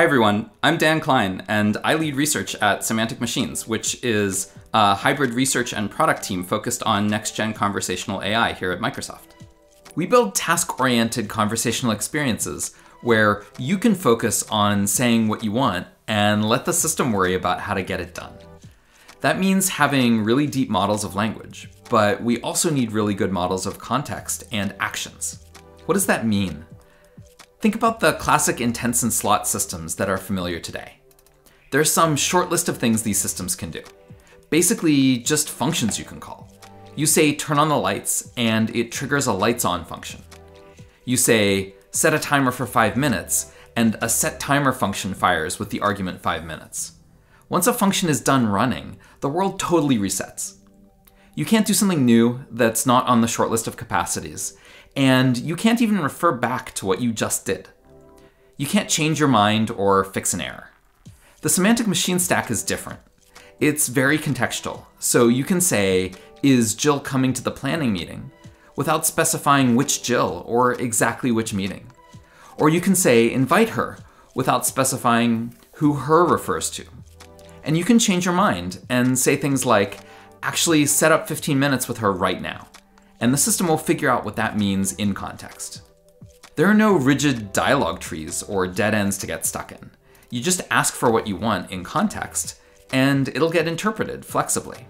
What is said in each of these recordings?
Hi everyone, I'm Dan Klein, and I lead research at Semantic Machines, which is a hybrid research and product team focused on next-gen conversational AI here at Microsoft. We build task-oriented conversational experiences where you can focus on saying what you want and let the system worry about how to get it done. That means having really deep models of language, but we also need really good models of context and actions. What does that mean? Think about the classic intents and slot systems that are familiar today. There's some short list of things these systems can do. Basically, just functions you can call. You say turn on the lights, and it triggers a lights on function. You say set a timer for five minutes, and a set timer function fires with the argument five minutes. Once a function is done running, the world totally resets. You can't do something new that's not on the short list of capacities, and you can't even refer back to what you just did. You can't change your mind or fix an error. The semantic machine stack is different. It's very contextual, so you can say, is Jill coming to the planning meeting? without specifying which Jill or exactly which meeting. Or you can say, invite her, without specifying who her refers to. And you can change your mind and say things like, actually set up 15 minutes with her right now and the system will figure out what that means in context. There are no rigid dialogue trees or dead ends to get stuck in. You just ask for what you want in context, and it'll get interpreted flexibly.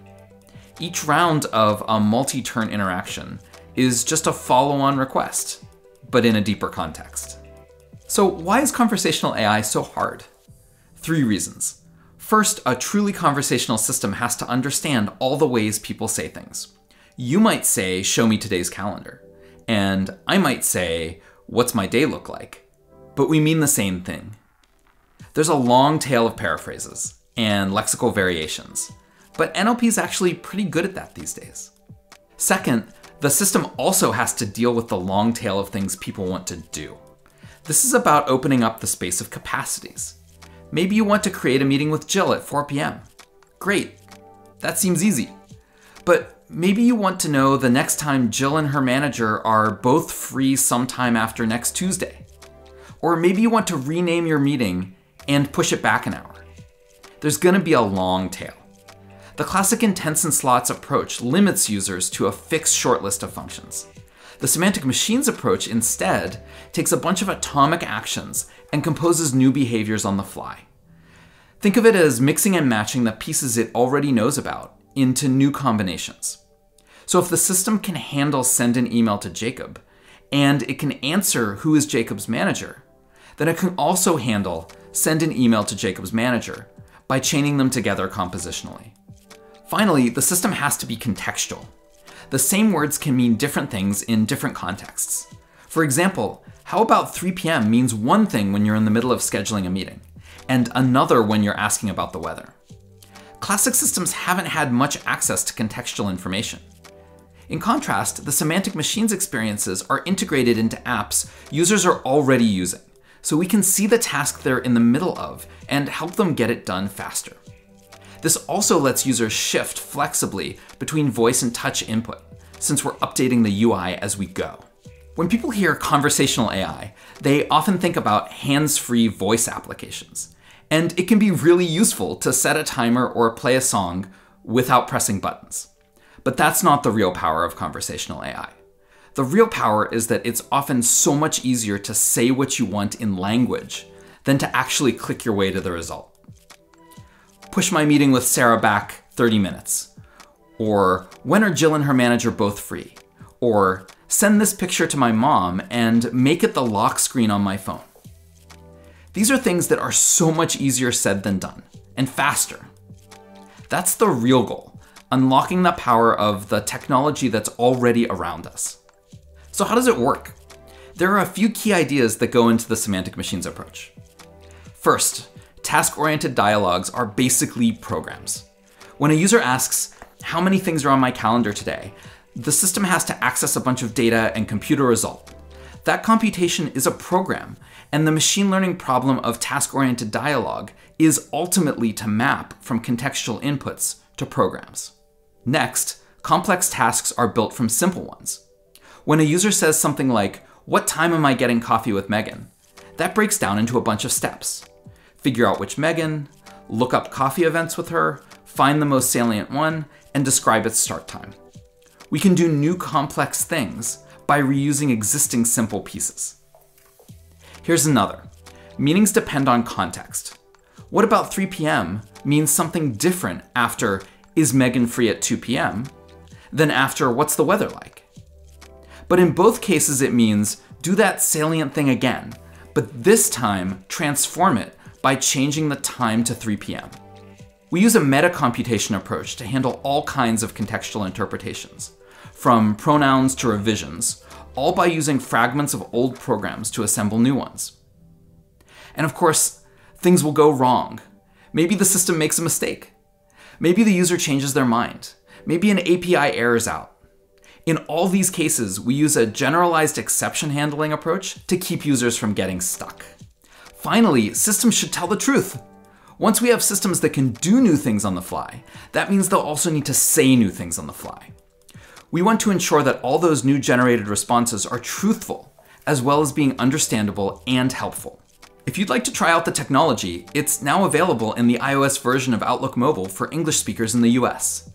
Each round of a multi turn interaction is just a follow on request, but in a deeper context. So, why is conversational AI so hard? Three reasons. First, a truly conversational system has to understand all the ways people say things. You might say, Show me today's calendar. And I might say, What's my day look like? But we mean the same thing. There's a long tail of paraphrases and lexical variations, but NLP is actually pretty good at that these days. Second, the system also has to deal with the long tail of things people want to do. This is about opening up the space of capacities. Maybe you want to create a meeting with Jill at 4 p.m. Great, that seems easy. But maybe you want to know the next time Jill and her manager are both free sometime after next Tuesday. Or maybe you want to rename your meeting and push it back an hour. There's going to be a long tail. The classic intents and slots approach limits users to a fixed short list of functions. The semantic machines approach instead takes a bunch of atomic actions and composes new behaviors on the fly. Think of it as mixing and matching the pieces it already knows about into new combinations. So if the system can handle send an email to Jacob, and it can answer who is Jacob's manager, then it can also handle send an email to Jacob's manager by chaining them together compositionally. Finally, the system has to be contextual. The same words can mean different things in different contexts. For example, how about 3 p.m. means one thing when you're in the middle of scheduling a meeting, and another when you're asking about the weather? classic systems haven't had much access to contextual information. In contrast, the semantic machines experiences are integrated into apps users are already using, so we can see the task they're in the middle of and help them get it done faster. This also lets users shift flexibly between voice and touch input, since we're updating the UI as we go. When people hear conversational AI, they often think about hands free voice applications. And it can be really useful to set a timer or play a song without pressing buttons. But that's not the real power of conversational AI. The real power is that it's often so much easier to say what you want in language than to actually click your way to the result. Push my meeting with Sarah back 30 minutes. Or when are Jill and her manager both free? Or send this picture to my mom and make it the lock screen on my phone. These are things that are so much easier said than done, and faster. That's the real goal, unlocking the power of the technology that's already around us. So how does it work? There are a few key ideas that go into the semantic machines approach. First, task-oriented dialogues are basically programs. When a user asks, how many things are on my calendar today, the system has to access a bunch of data and compute a result. That computation is a program, and the machine learning problem of task oriented dialogue is ultimately to map from contextual inputs to programs. Next, complex tasks are built from simple ones. When a user says something like, What time am I getting coffee with Megan? that breaks down into a bunch of steps. figure out which Megan, look up coffee events with her, find the most salient one, and describe its start time. We can do new complex things by reusing existing simple pieces. Here's another. Meanings depend on context. What about 3 p.m. means something different after is Megan free at 2 p.m. Then after what's the weather like? But in both cases, it means do that salient thing again, but this time transform it by changing the time to 3 p.m. We use a meta-computation approach to handle all kinds of contextual interpretations, from pronouns to revisions, all by using fragments of old programs to assemble new ones. And of course, things will go wrong. Maybe the system makes a mistake. Maybe the user changes their mind. Maybe an API errors out. In all these cases, we use a generalized exception handling approach to keep users from getting stuck. Finally, systems should tell the truth. Once we have systems that can do new things on the fly, that means they'll also need to say new things on the fly. We want to ensure that all those new generated responses are truthful, as well as being understandable and helpful. If you'd like to try out the technology, it's now available in the iOS version of Outlook Mobile for English speakers in the US.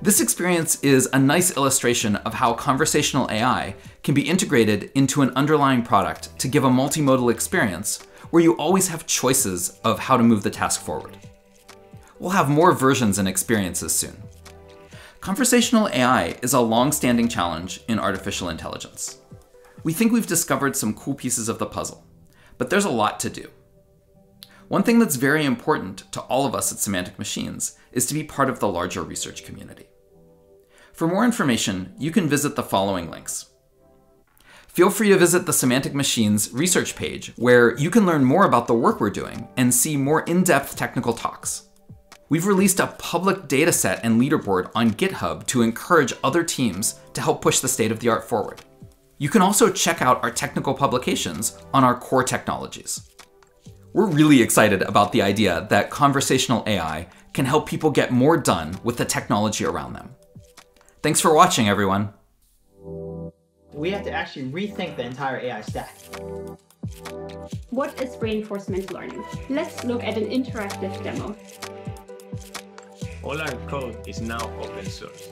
This experience is a nice illustration of how conversational AI can be integrated into an underlying product to give a multimodal experience where you always have choices of how to move the task forward. We'll have more versions and experiences soon. Conversational AI is a long-standing challenge in artificial intelligence. We think we've discovered some cool pieces of the puzzle, but there's a lot to do. One thing that's very important to all of us at Semantic Machines is to be part of the larger research community. For more information, you can visit the following links. Feel free to visit the Semantic Machines research page, where you can learn more about the work we're doing and see more in-depth technical talks. We've released a public dataset and leaderboard on GitHub to encourage other teams to help push the state of the art forward. You can also check out our technical publications on our core technologies. We're really excited about the idea that conversational AI can help people get more done with the technology around them. Thanks for watching, everyone. We have to actually rethink the entire AI stack. What is reinforcement learning? Let's look at an interactive demo. All our code is now open source.